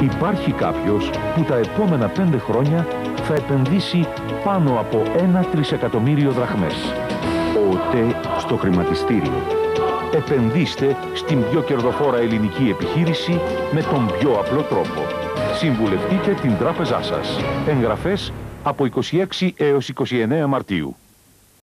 Υπάρχει κάποιος που τα επόμενα πέντε χρόνια θα επενδύσει πάνω από ένα τρισεκατομμύριο δραχμές. ΟΤΕ στο χρηματιστήριο. Επενδύστε στην πιο κερδοφόρα ελληνική επιχείρηση με τον πιο απλό τρόπο. Συμβουλευτείτε την τράπεζά σας. Εγγραφές από 26 έως 29 Μαρτίου.